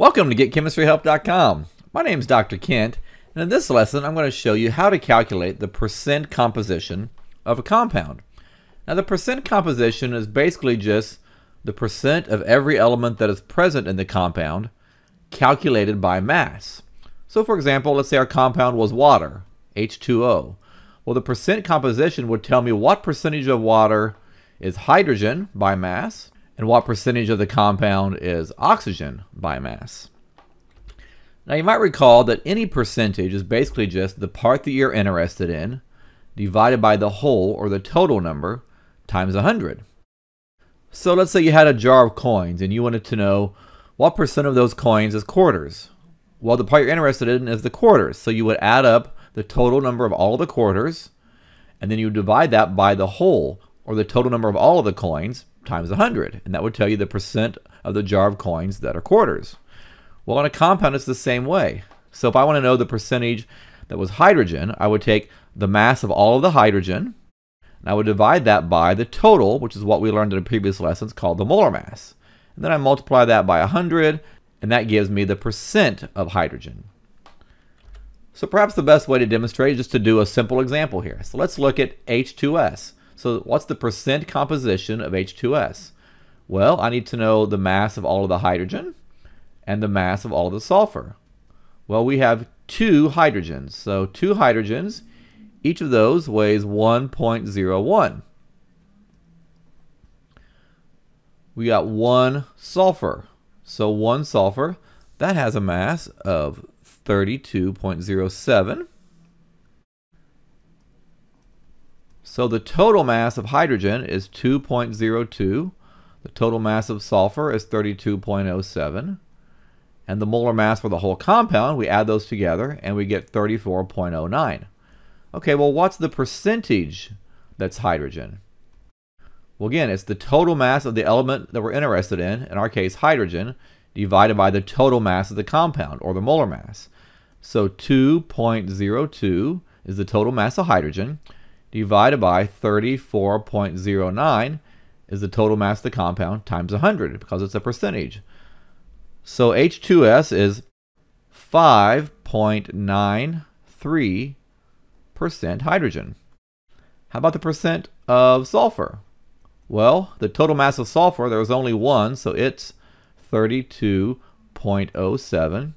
Welcome to GetChemistryHelp.com. My name is Dr. Kent, and in this lesson I'm going to show you how to calculate the percent composition of a compound. Now the percent composition is basically just the percent of every element that is present in the compound calculated by mass. So for example, let's say our compound was water, H2O. Well, the percent composition would tell me what percentage of water is hydrogen by mass, and what percentage of the compound is oxygen by mass. Now you might recall that any percentage is basically just the part that you're interested in divided by the whole or the total number times 100. So let's say you had a jar of coins and you wanted to know what percent of those coins is quarters. Well, the part you're interested in is the quarters. So you would add up the total number of all the quarters and then you divide that by the whole or the total number of all of the coins times 100, and that would tell you the percent of the jar of coins that are quarters. Well, on a compound, it's the same way. So if I want to know the percentage that was hydrogen, I would take the mass of all of the hydrogen, and I would divide that by the total, which is what we learned in previous lessons, called the molar mass. And then I multiply that by 100, and that gives me the percent of hydrogen. So perhaps the best way to demonstrate is just to do a simple example here. So let's look at H2S. So what's the percent composition of H2S? Well, I need to know the mass of all of the hydrogen and the mass of all of the sulfur. Well, we have two hydrogens. So two hydrogens, each of those weighs 1.01. We got one sulfur. So one sulfur, that has a mass of 32.07. So the total mass of hydrogen is 2.02. The total mass of sulfur is 32.07. And the molar mass for the whole compound, we add those together and we get 34.09. Okay, well what's the percentage that's hydrogen? Well again, it's the total mass of the element that we're interested in, in our case hydrogen, divided by the total mass of the compound, or the molar mass. So 2.02 is the total mass of hydrogen divided by 34.09 is the total mass of the compound times 100 because it's a percentage. So H2S is 5.93% hydrogen. How about the percent of sulfur? Well, the total mass of sulfur, there was only one, so it's 32.07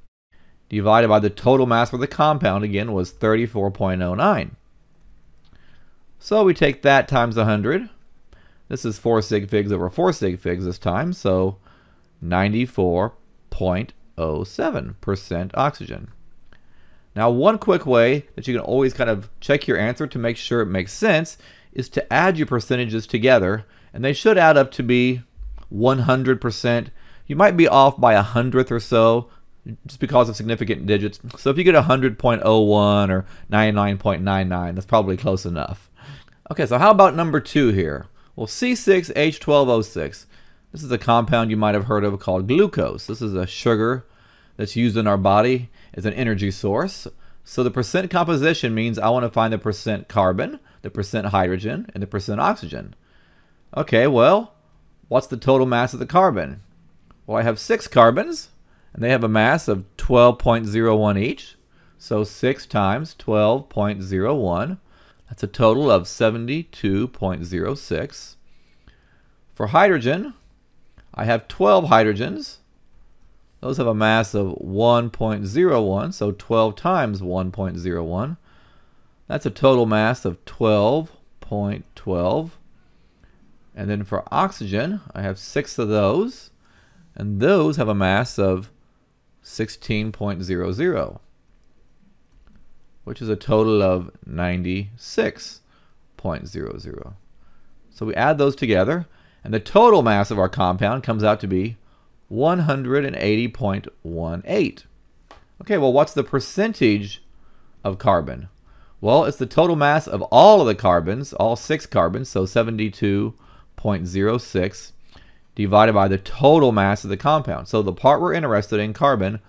divided by the total mass for the compound, again, was 34.09. So we take that times 100. This is 4 sig figs over 4 sig figs this time, so 94.07% oxygen. Now one quick way that you can always kind of check your answer to make sure it makes sense is to add your percentages together, and they should add up to be 100%. You might be off by a hundredth or so, just because of significant digits. So if you get 100.01 or 99.99, that's probably close enough. Okay, so how about number two here? Well, C6H12O6. This is a compound you might have heard of called glucose. This is a sugar that's used in our body as an energy source. So the percent composition means I want to find the percent carbon, the percent hydrogen, and the percent oxygen. Okay, well, what's the total mass of the carbon? Well, I have six carbons, and they have a mass of 12.01 each. So 6 times 12.01 that's a total of 72.06. For hydrogen, I have 12 hydrogens. Those have a mass of 1.01, so 12 times 1.01. That's a total mass of 12.12. And then for oxygen, I have six of those, and those have a mass of 16.00 which is a total of 96.00. So we add those together, and the total mass of our compound comes out to be 180.18. Okay, well, what's the percentage of carbon? Well, it's the total mass of all of the carbons, all six carbons, so 72.06, divided by the total mass of the compound. So the part we're interested in, carbon,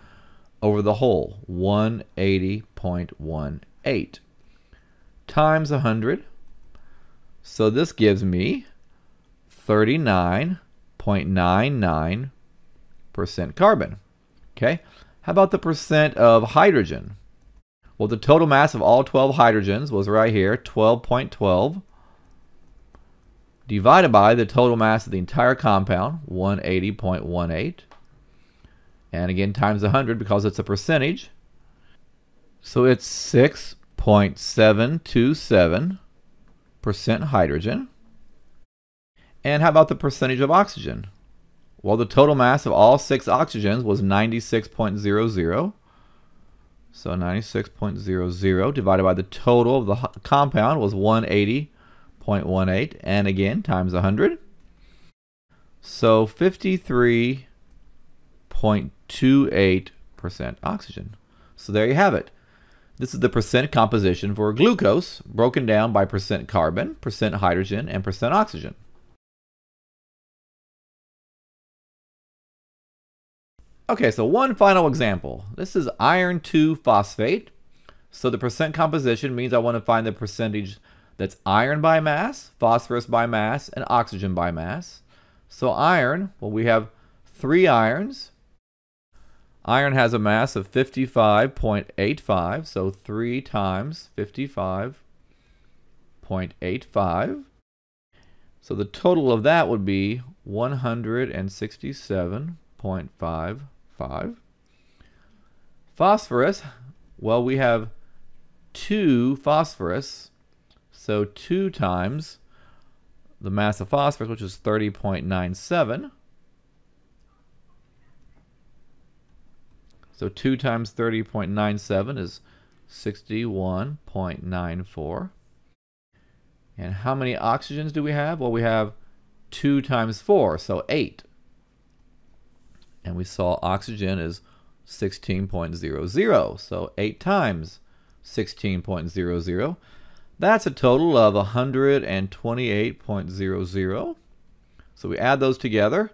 over the whole, 180.18 times 100. So this gives me 39.99% carbon. Okay, how about the percent of hydrogen? Well, the total mass of all 12 hydrogens was right here, 12.12, divided by the total mass of the entire compound, 180.18, and again times 100 because it's a percentage. So it's 6.727% hydrogen. And how about the percentage of oxygen? Well, the total mass of all six oxygens was 96.00. So 96.00 divided by the total of the compound was 180.18. And again, times 100. So 53.28% oxygen. So there you have it. This is the percent composition for glucose broken down by percent carbon, percent hydrogen, and percent oxygen. Okay, so one final example. This is iron 2 phosphate. So the percent composition means I want to find the percentage that's iron by mass, phosphorus by mass, and oxygen by mass. So iron, well we have three irons. Iron has a mass of 55.85, so 3 times 55.85. So the total of that would be 167.55. Phosphorus, well, we have 2 phosphorus, so 2 times the mass of phosphorus, which is 30.97. So 2 times 30.97 is 61.94. And how many oxygens do we have? Well, we have 2 times 4, so 8 and we saw oxygen is 16.00. So 8 times 16.00. That's a total of 128.00. So we add those together,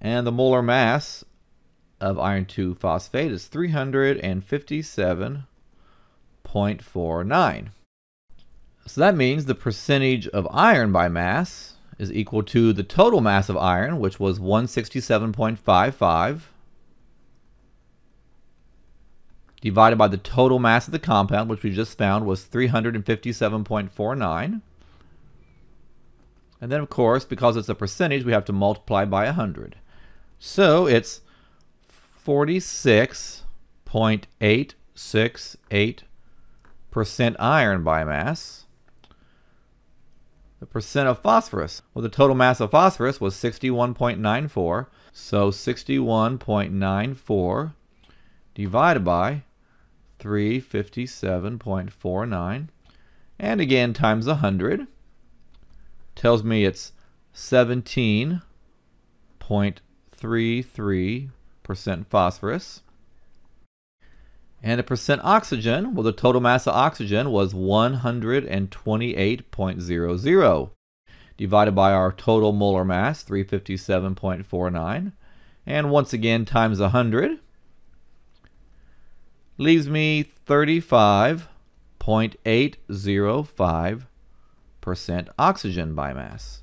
and the molar mass of iron 2 phosphate is 357.49. So that means the percentage of iron by mass is equal to the total mass of iron, which was 167.55, divided by the total mass of the compound, which we just found was 357.49. And then, of course, because it's a percentage, we have to multiply by 100. So it's 46.868% iron by mass the percent of phosphorus. Well, the total mass of phosphorus was 61.94. So 61.94 divided by 357.49. And again, times 100 tells me it's 17.33% phosphorus. And the percent oxygen, well, the total mass of oxygen was 128.00 divided by our total molar mass, 357.49. And once again, times 100 leaves me 35.805% oxygen by mass.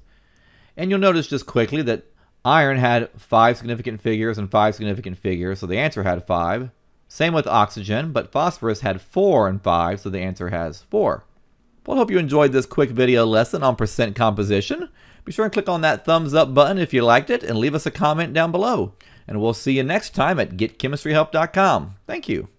And you'll notice just quickly that iron had five significant figures and five significant figures, so the answer had five. Same with oxygen, but phosphorus had 4 and 5, so the answer has 4. Well, I hope you enjoyed this quick video lesson on percent composition. Be sure and click on that thumbs up button if you liked it and leave us a comment down below. And we'll see you next time at getchemistryhelp.com. Thank you.